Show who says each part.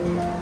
Speaker 1: 嗯